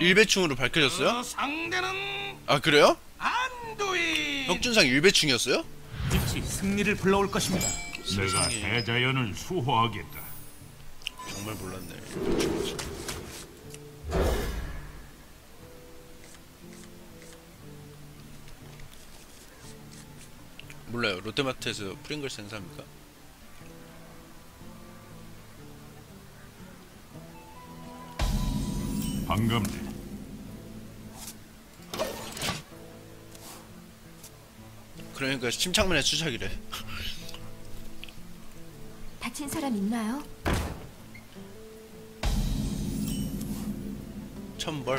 일배충으로 밝혀졌어요? 그 상대는 아 그래요? 안두인. 혁준상 일배충이었어요? 빛이 승리를 불러올 것입니다. 내가 대자연을 수호하겠다. 정말 몰랐네. 몰라요 롯데마트에서 프링글 생사입니까? 반갑네. 그러니까 침착맨의 추적이래 다친 사람 있나요? 천벌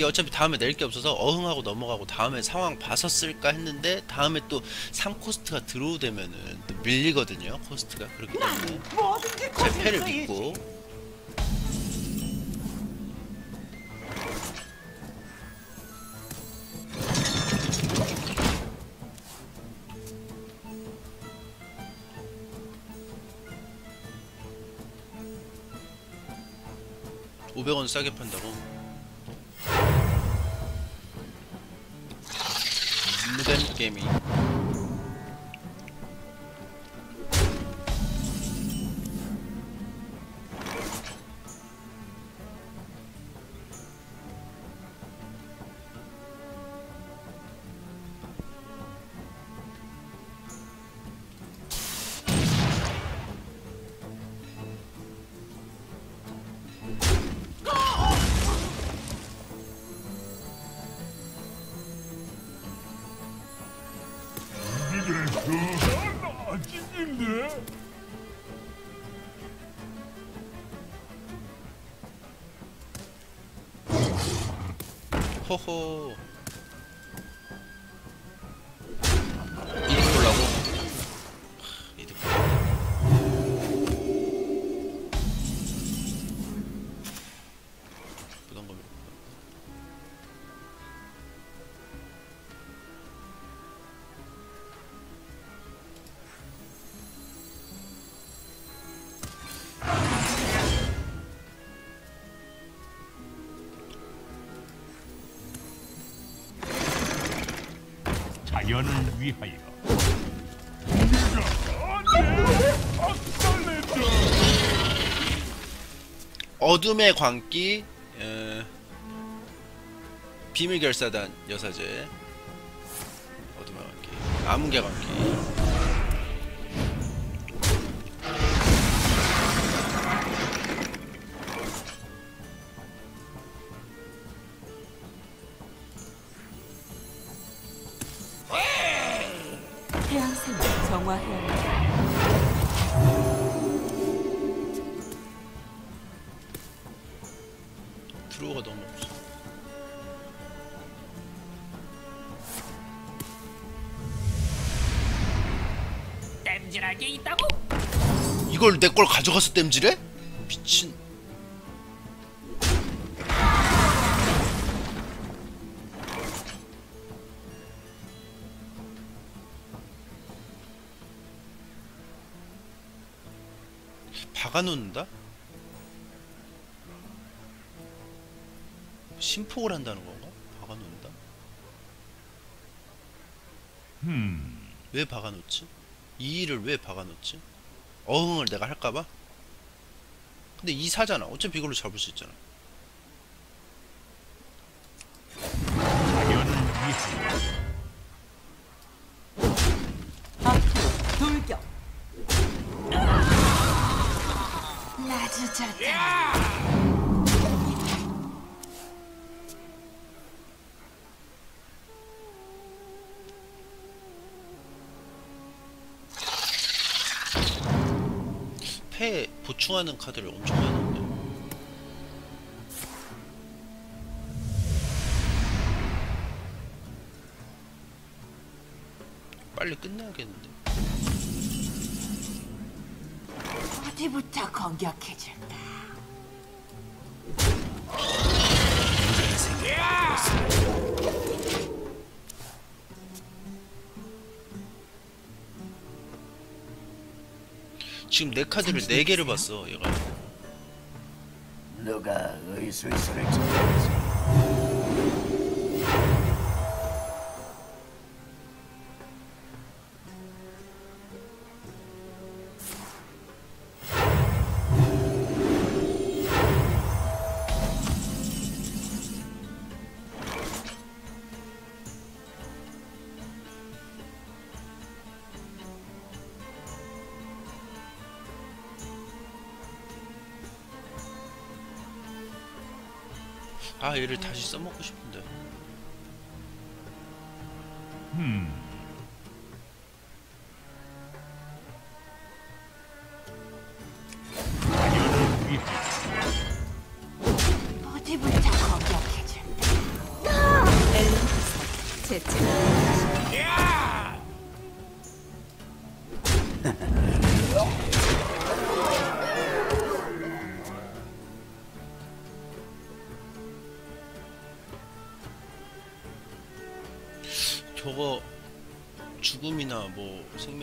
이게 어차피 다음에 낼 게 없어서 어흥하고 넘어가고 다음에 상황 쓸까 했는데 다음에 또 3코스트가 들어오되면은 또 밀리거든요 코스트가. 그렇기 때문에 제 패를 믿고. (500원) 싸게 판다고 무 호호 위하여. 어둠의 광기 에, 비밀 결사단 여사제. 어둠의 광기. 암흑의 광기 정화해야 합니다. 드로우가 너무 없어 땜질하게 있다고? 이걸 내 걸 가져가서 땜질해? 박아놓는다? 심폭을 한다는 건가? 박아놓는다? 음, 왜 박아놓지? 이 일을 왜 박아놓지? 어흥을 내가 할까봐? 근데 이사잖아 어차피 이걸로 잡을 수 있잖아 보충하는 카드를 엄청 많이 넣는데 빨리 끝내야겠는데 어디부터 공격해줄까? 지금 내 카드를 네 개를 봤어. 얘가. 누가 의술술을 찾아오 아 얘를 다시 써먹고 싶은데. 음.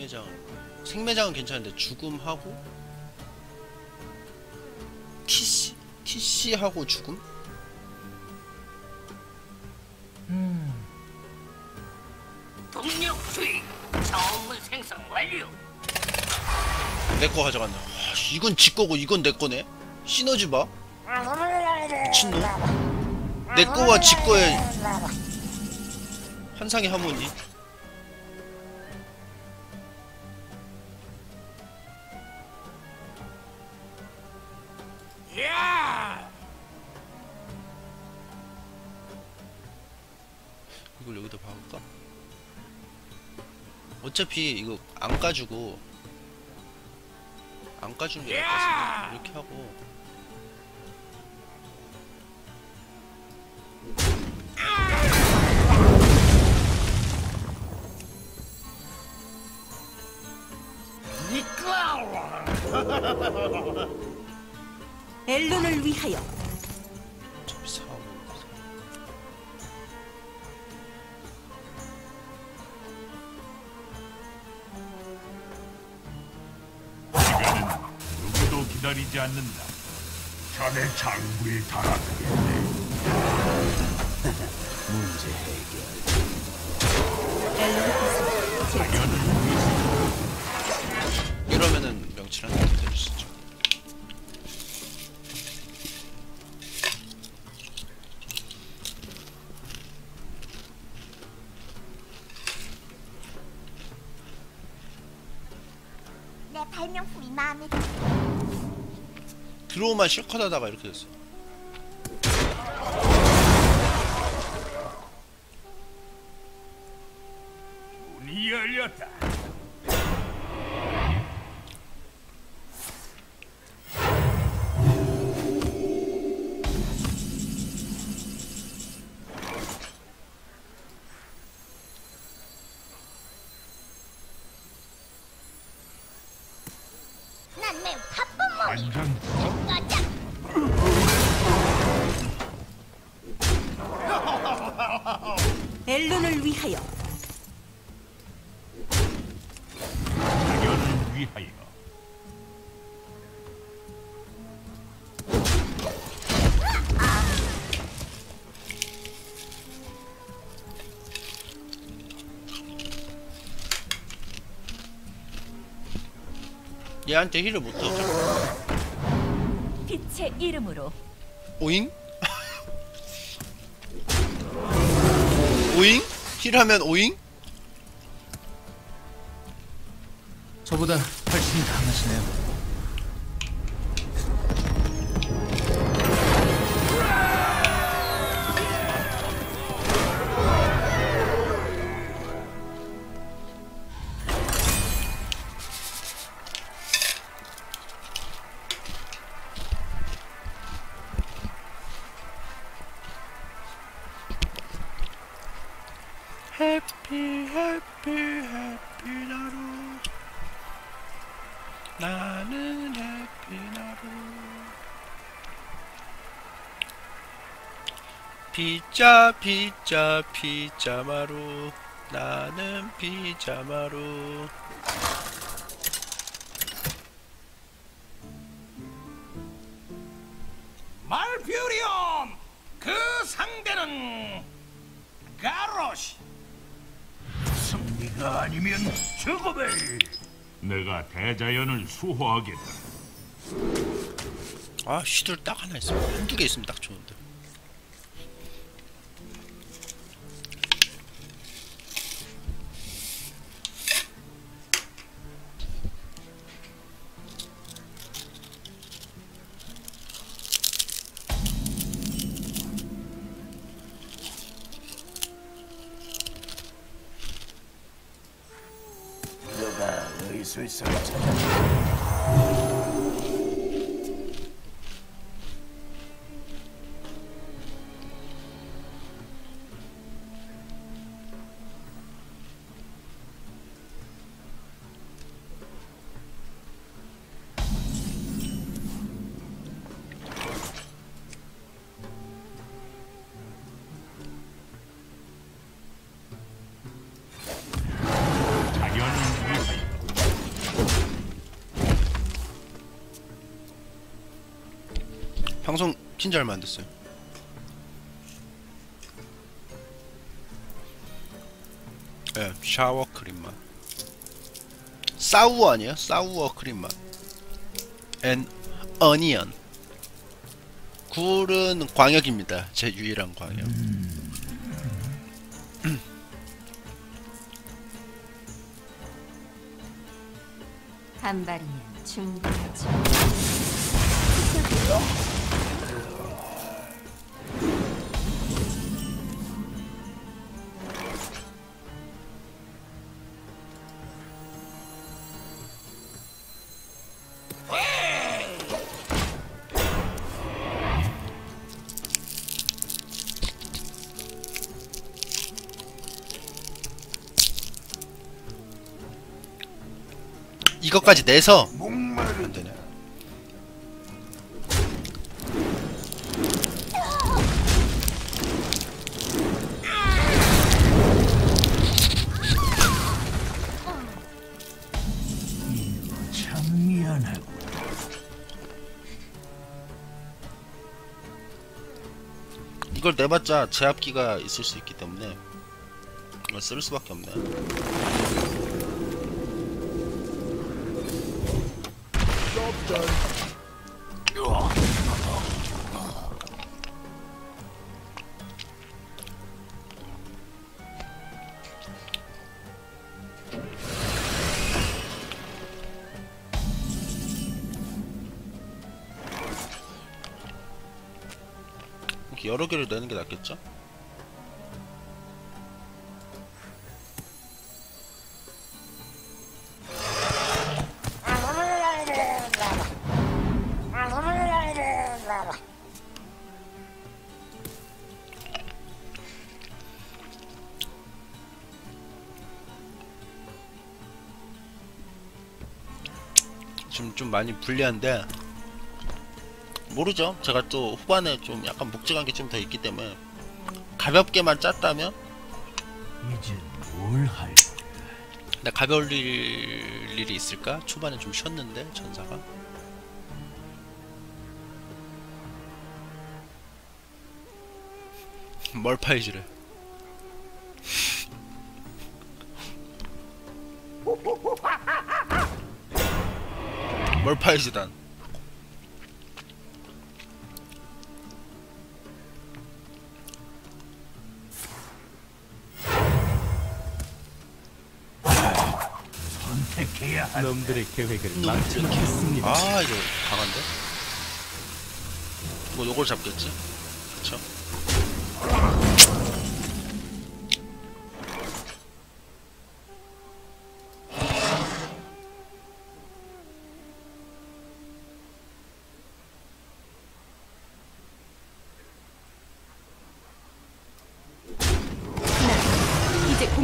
생매장 생매장은 괜찮은데 죽음하고 키시 키시하고 죽음? 동력 주의 정문 생성 완료. 내 거 가져갔네. 와, 씨, 이건 지 거고 이건 내 거네. 시너지 봐. 미친놈. 내 거와 지 거의 환상의 하모니. 이걸 여기다 박을까? 어차피 이거 안 까주고 안 까주는 게 나을 것 이렇게 하고. 엘룬을 위하여 기다리지 않는다. 자네 장부에 달아두겠네. 문제 해결. 차. 이러면은 명치랑 기다릴 수 있죠. 드로우만 실컷 하다가 이렇게 됐어. 문이 열렸다. 위하여 자연을 위하여 얘한테 힐을 못 하죠. 빛의 이름으로 오잉? 오잉? 힐하면 오잉? 저보다 훨씬 강하시네요. 피자 피자 피자마루. 나는 피자마루. 말퓨리온 그 상대는 가로시. 승리가 아니면 죽음을. 내가 대자연을 수호하겠다. 아 시들 딱 하나 있으면 한두 개 있으면 딱 좋은데 누 방송 진짜 얼마 안 됐어요. 예 sour cream 맛. sour 아니에요? sour cream 맛. 앤 어니언 굴은 광역입니다. 제 유일한 광역. 한 발이면 충분하죠. 이것까지 내서 목마른 안 되네 참 미안하고 이걸 내봤자 제압기가 있을 수 있기 때문에 쓸 수밖에 없네 여러 개를 내 좀 많이 불리한데 모르죠. 제가 또 후반에 좀 약간 묵직한 게 좀 더 있기 때문에 가볍게만 짰다면 이제 뭘 할? 근데 가벼울 일, 일이 있을까? 초반에 좀 쉬었는데 전사가 멀파이즈래 선택해야 한 놈들의 계획을. 않겠습니다. 아 이거 강한데? 뭐 요걸 잡겠지? 그쵸?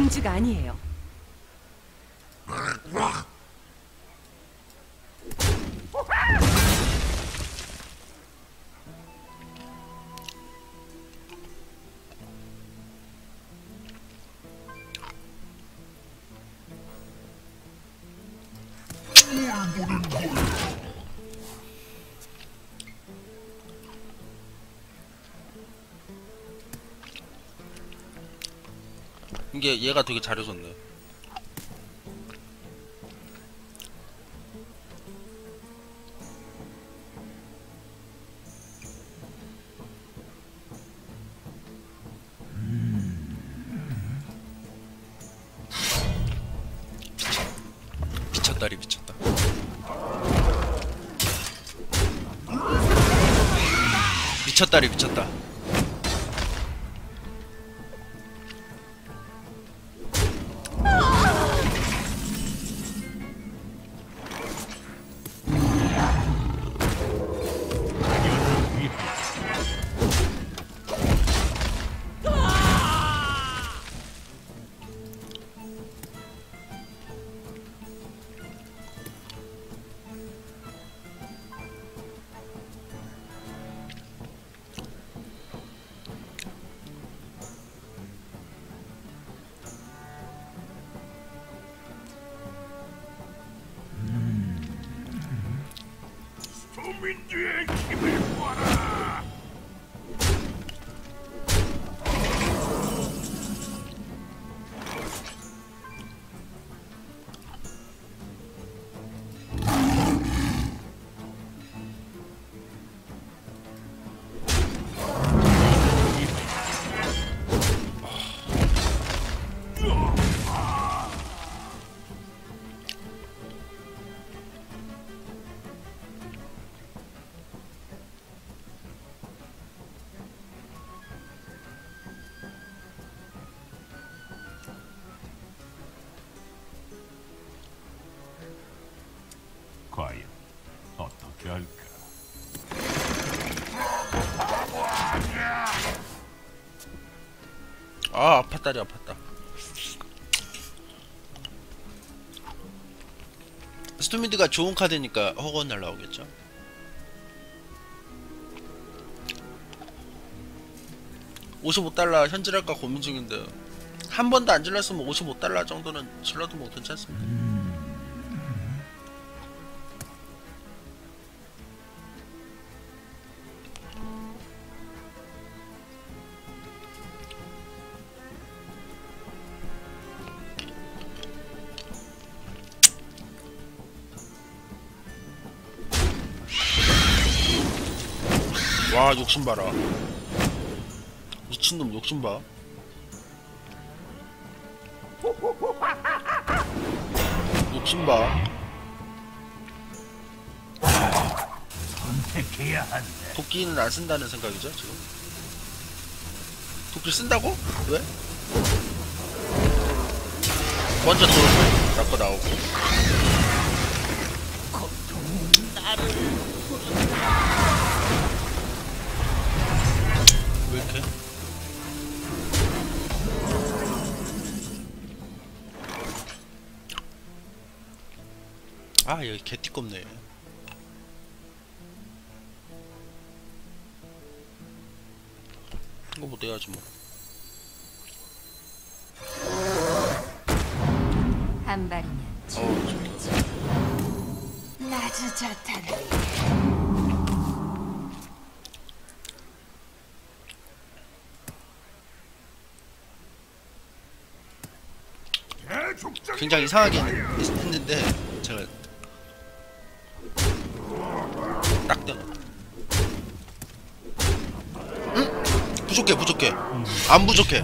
공주가 아니에요. 이게 얘가 되게 잘해줬네. 미쳤다리 미쳤다. 소민주의 과연 어떻게 할까? 아 아팠다 리 아팠다. 스토미드가 좋은 카드니까 허건 날라오겠죠. (55달러) 현질할까 고민 중인데 한 번도 안 질렀으면 (55달러) 정도는 질러도 뭐 괜찮습니다 와 욕심 봐라 미친놈 욕심 봐 욕심 봐 선택해야 한다. 도끼는 안 쓴다는 생각이죠 지금 도끼 쓴다고? 왜? 먼저 돌고 라고 나오고 아 여기 개띠껍네. 이거 못 해야지 뭐. 한 발이면 어우 좀 나주. 대족장 굉장히 이상하게 했- 했는데 제가 부족해 부족해. 안 부족해